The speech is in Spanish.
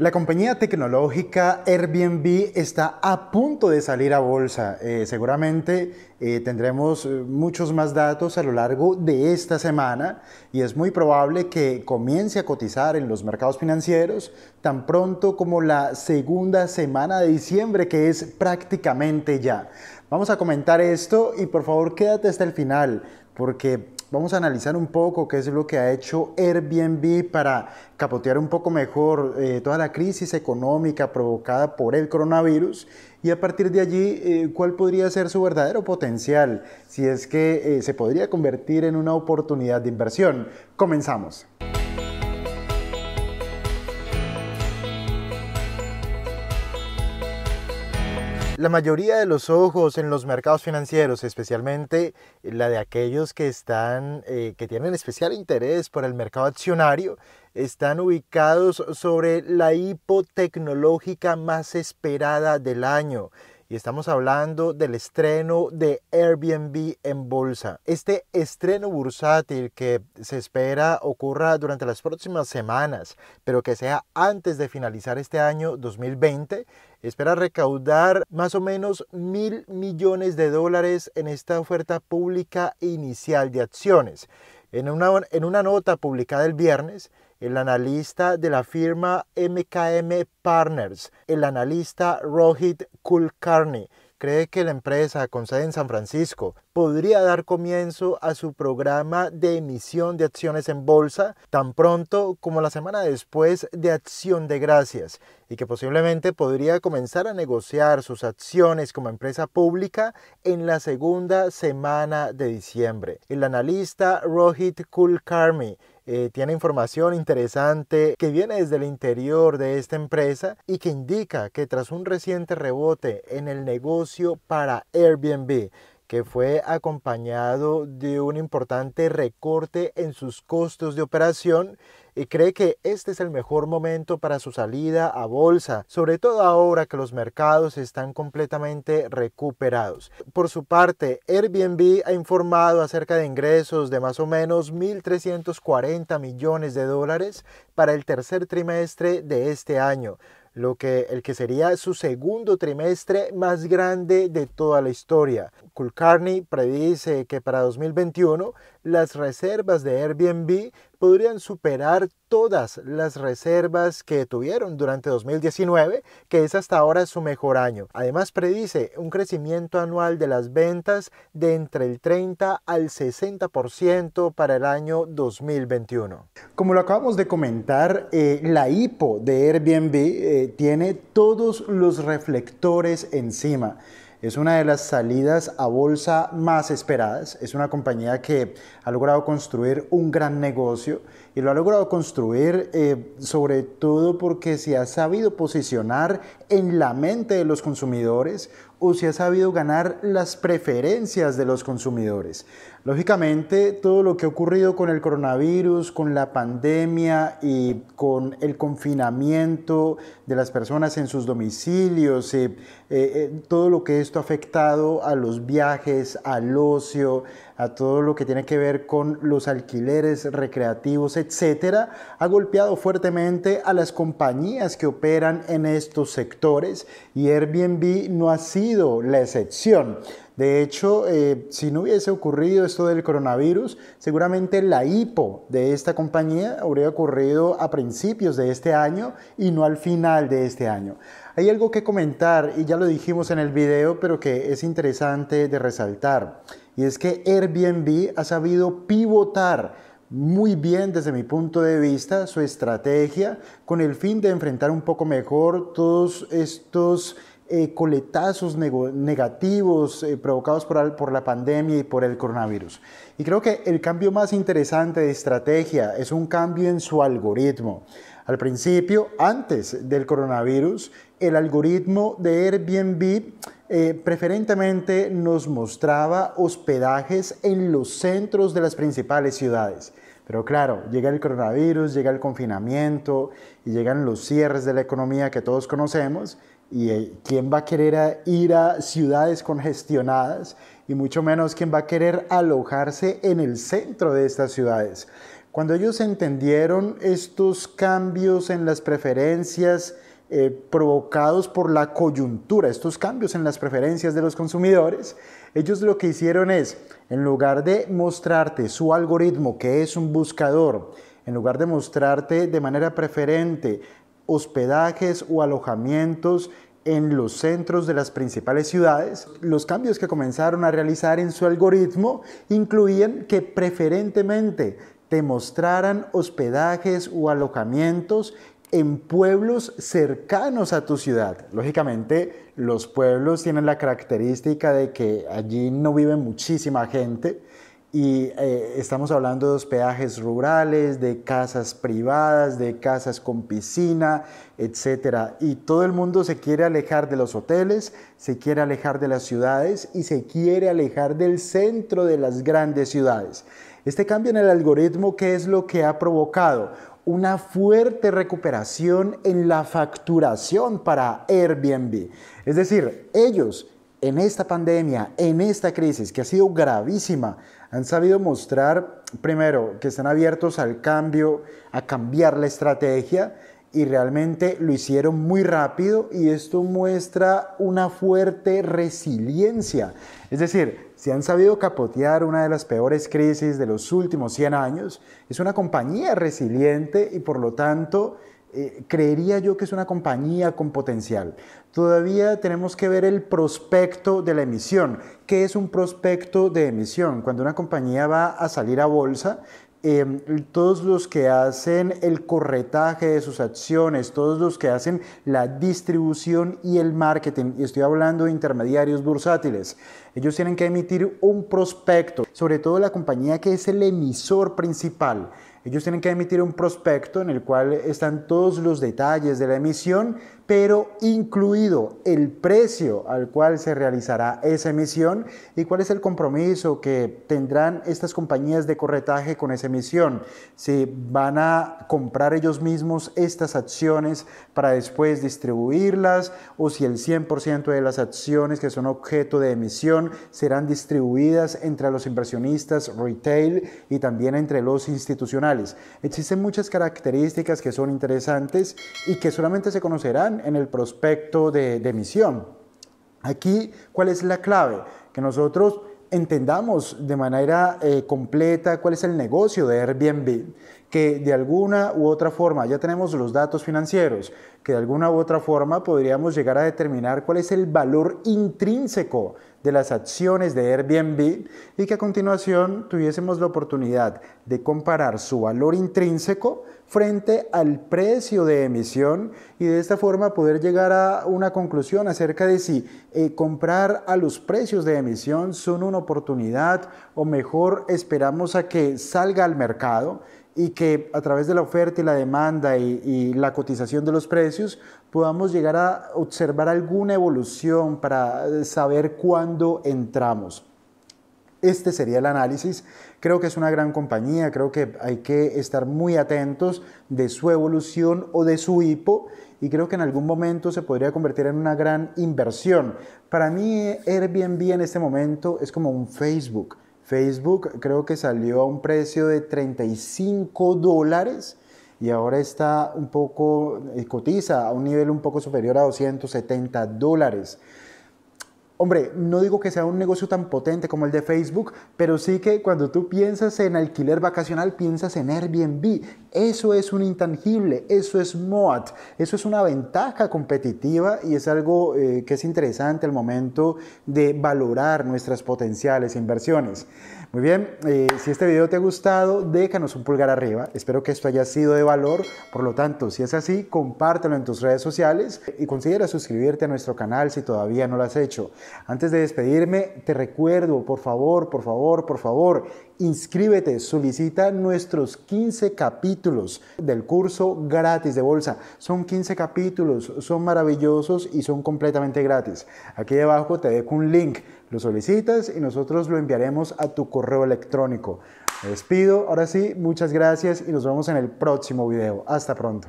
La compañía tecnológica Airbnb está a punto de salir a bolsa. Eh, seguramente eh, tendremos eh, muchos más datos a lo largo de esta semana y es muy probable que comience a cotizar en los mercados financieros tan pronto como la segunda semana de diciembre, que es prácticamente ya. Vamos a comentar esto y por favor quédate hasta el final porque vamos a analizar un poco qué es lo que ha hecho Airbnb para capotear un poco mejor eh, toda la crisis económica provocada por el coronavirus y a partir de allí eh, cuál podría ser su verdadero potencial, si es que eh, se podría convertir en una oportunidad de inversión. Comenzamos. La mayoría de los ojos en los mercados financieros, especialmente la de aquellos que están, eh, que tienen especial interés por el mercado accionario, están ubicados sobre la hipotecnológica más esperada del año y estamos hablando del estreno de Airbnb en bolsa. Este estreno bursátil que se espera ocurra durante las próximas semanas, pero que sea antes de finalizar este año 2020, espera recaudar más o menos mil millones de dólares en esta oferta pública inicial de acciones. En una, en una nota publicada el viernes, el analista de la firma MKM Partners, el analista Rohit Kulkarni, cree que la empresa con sede en San Francisco podría dar comienzo a su programa de emisión de acciones en bolsa tan pronto como la semana después de Acción de Gracias y que posiblemente podría comenzar a negociar sus acciones como empresa pública en la segunda semana de diciembre. El analista Rohit Kulkarni eh, tiene información interesante que viene desde el interior de esta empresa y que indica que tras un reciente rebote en el negocio para Airbnb, que fue acompañado de un importante recorte en sus costos de operación y cree que este es el mejor momento para su salida a bolsa, sobre todo ahora que los mercados están completamente recuperados. Por su parte, Airbnb ha informado acerca de ingresos de más o menos 1.340 millones de dólares para el tercer trimestre de este año, lo que el que sería su segundo trimestre más grande de toda la historia. Kulkarni predice que para 2021 las reservas de Airbnb podrían superar todas las reservas que tuvieron durante 2019, que es hasta ahora su mejor año. Además predice un crecimiento anual de las ventas de entre el 30 al 60% para el año 2021. Como lo acabamos de comentar, eh, la IPO de Airbnb eh, tiene todos los reflectores encima. Es una de las salidas a bolsa más esperadas. Es una compañía que ha logrado construir un gran negocio y lo ha logrado construir eh, sobre todo porque se ha sabido posicionar en la mente de los consumidores o se ha sabido ganar las preferencias de los consumidores. Lógicamente, todo lo que ha ocurrido con el coronavirus, con la pandemia y con el confinamiento de las personas en sus domicilios, eh, eh, todo lo que esto ha afectado a los viajes, al ocio, a todo lo que tiene que ver con los alquileres recreativos, etcétera, ha golpeado fuertemente a las compañías que operan en estos sectores y Airbnb no ha sido la excepción. De hecho, eh, si no hubiese ocurrido esto del coronavirus, seguramente la IPO de esta compañía habría ocurrido a principios de este año y no al final de este año. Hay algo que comentar y ya lo dijimos en el video, pero que es interesante de resaltar, y es que Airbnb ha sabido pivotar muy bien desde mi punto de vista su estrategia con el fin de enfrentar un poco mejor todos estos eh, coletazos negativos eh, provocados por, por la pandemia y por el coronavirus. Y creo que el cambio más interesante de estrategia es un cambio en su algoritmo. Al principio, antes del coronavirus, el algoritmo de Airbnb eh, preferentemente nos mostraba hospedajes en los centros de las principales ciudades. Pero claro, llega el coronavirus, llega el confinamiento y llegan los cierres de la economía que todos conocemos y eh, quién va a querer ir a ciudades congestionadas y mucho menos quién va a querer alojarse en el centro de estas ciudades. Cuando ellos entendieron estos cambios en las preferencias eh, provocados por la coyuntura, estos cambios en las preferencias de los consumidores, ellos lo que hicieron es, en lugar de mostrarte su algoritmo, que es un buscador, en lugar de mostrarte de manera preferente hospedajes o alojamientos en los centros de las principales ciudades, los cambios que comenzaron a realizar en su algoritmo incluían que preferentemente te mostraran hospedajes o alojamientos en pueblos cercanos a tu ciudad. Lógicamente, los pueblos tienen la característica de que allí no vive muchísima gente y eh, estamos hablando de hospedajes rurales, de casas privadas, de casas con piscina, etc. Y todo el mundo se quiere alejar de los hoteles, se quiere alejar de las ciudades y se quiere alejar del centro de las grandes ciudades. Este cambio en el algoritmo, ¿qué es lo que ha provocado? Una fuerte recuperación en la facturación para Airbnb. Es decir, ellos en esta pandemia, en esta crisis que ha sido gravísima, han sabido mostrar, primero, que están abiertos al cambio, a cambiar la estrategia y realmente lo hicieron muy rápido y esto muestra una fuerte resiliencia. Es decir, si han sabido capotear una de las peores crisis de los últimos 100 años, es una compañía resiliente y por lo tanto eh, creería yo que es una compañía con potencial. Todavía tenemos que ver el prospecto de la emisión. ¿Qué es un prospecto de emisión? Cuando una compañía va a salir a bolsa, Em, todos los que hacen el corretaje de sus acciones, todos los que hacen la distribución y el marketing, y estoy hablando de intermediarios bursátiles, ellos tienen que emitir un prospecto, sobre todo la compañía que es el emisor principal. Ellos tienen que emitir un prospecto en el cual están todos los detalles de la emisión, pero incluido el precio al cual se realizará esa emisión y cuál es el compromiso que tendrán estas compañías de corretaje con esa emisión. Si van a comprar ellos mismos estas acciones para después distribuirlas o si el 100% de las acciones que son objeto de emisión serán distribuidas entre los inversionistas retail y también entre los institucionales. Existen muchas características que son interesantes y que solamente se conocerán en el prospecto de, emisión. Aquí, ¿cuál es la clave? Que nosotros entendamos de manera eh, completa cuál es el negocio de Airbnb, que de alguna u otra forma ya tenemos los datos financieros, que de alguna u otra forma podríamos llegar a determinar cuál es el valor intrínseco de las acciones de Airbnb y que a continuación tuviésemos la oportunidad de comparar su valor intrínseco frente al precio de emisión y de esta forma poder llegar a una conclusión acerca de si eh, comprar a los precios de emisión son una oportunidad o mejor esperamos a que salga al mercado y que a través de la oferta y la demanda y, la cotización de los precios podamos llegar a observar alguna evolución para saber cuándo entramos. Este sería el análisis. Creo que es una gran compañía, creo que hay que estar muy atentos de su evolución o de su hipo y creo que en algún momento se podría convertir en una gran inversión. Para mí Airbnb en este momento es como un Facebook. Facebook creo que salió a un precio de 35 dólares y ahora está un poco, eh, cotiza a un nivel un poco superior a 270 dólares. Hombre, no digo que sea un negocio tan potente como el de Facebook, pero sí que cuando tú piensas en alquiler vacacional, piensas en Airbnb. Eso es un intangible, eso es MOAT, eso es una ventaja competitiva y es algo eh, que es interesante al momento de valorar nuestras potenciales inversiones. Muy bien, eh, si este video te ha gustado, déjanos un pulgar arriba. Espero que esto haya sido de valor. Por lo tanto, si es así, compártelo en tus redes sociales y considera suscribirte a nuestro canal si todavía no lo has hecho. Antes de despedirme, te recuerdo, por favor, por favor, por favor, inscríbete, solicita nuestros 15 capítulos del curso gratis de bolsa. Son 15 capítulos, son maravillosos y son completamente gratis. Aquí debajo te dejo un link lo solicitas y nosotros lo enviaremos a tu correo electrónico. Me despido, ahora sí, muchas gracias y nos vemos en el próximo video. Hasta pronto.